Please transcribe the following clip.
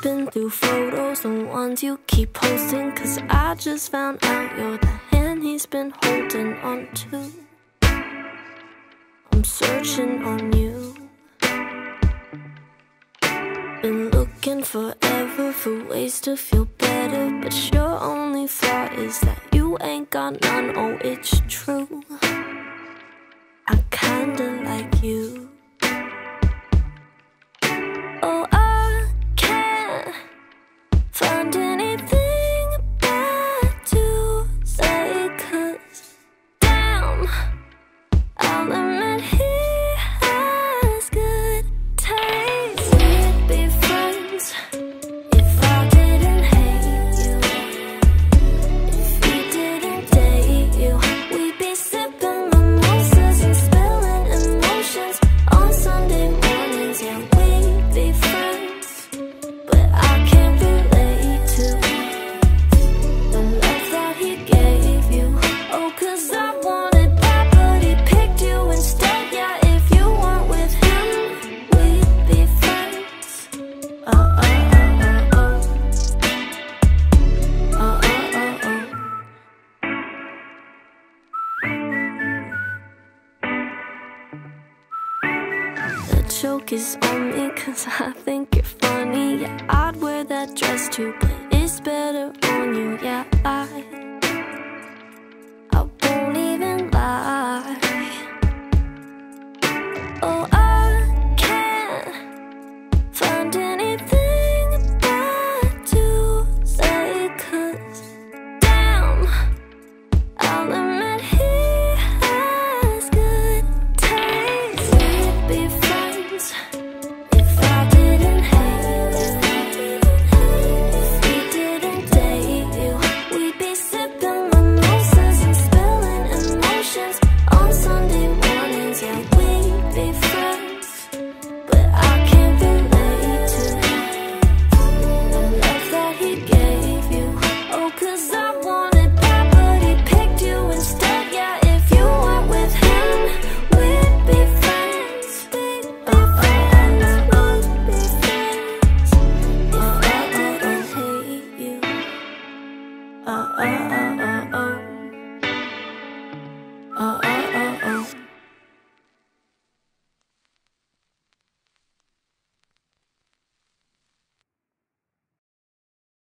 flipping through photos, the ones you keep posting. Cause I just found out you're the hand he's been holding on to. I'm searching on you. Been looking forever for ways to feel better, but your only flaw is that you ain't got none. Oh, it's true. I kinda like you. joke is me cause I think you're funny. Yeah, I'd wear that dress too, but it's better on you. Yeah, I